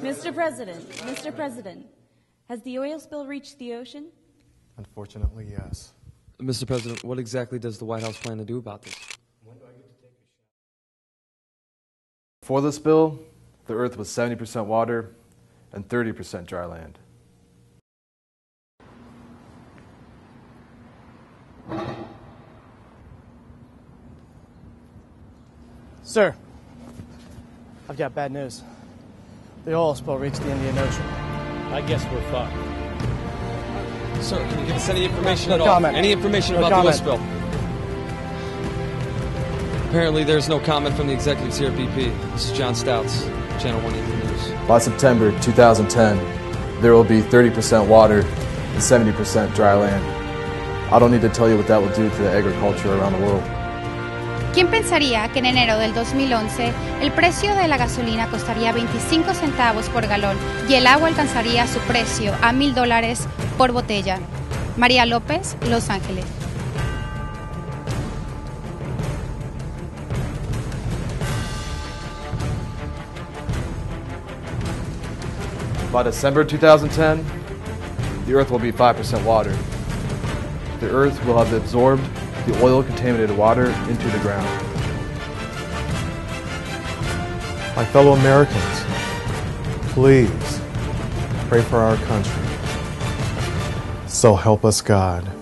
Mr. President, Mr. President, has the oil spill reached the ocean? Unfortunately, yes. Mr. President, what exactly does the White House plan to do about this? Before the spill, the Earth was 70% water and 30% dry land. Sir, I've got bad news. The oil spill reached the Indian Ocean. I guess we're fucked. Sir, can you give us any information No at all? comment. Any information No about comment. the oil spill? Apparently, there's no comment from the executives here at BP. This is John Stouts, Channel 1 Evening News. By September 2010, there will be 30% water and 70% dry land. I don't need to tell you what that will do to the agriculture around the world. ¿Quién pensaría que en enero del 2011 el precio de la gasolina costaría 25 centavos por galón y el agua alcanzaría su precio a mil dólares por botella? María López, Los Ángeles. By December 2010, the Earth will be 5% water. The Earth will have absorbed the oil contaminated water into the ground. My fellow Americans, please pray for our country. So help us God.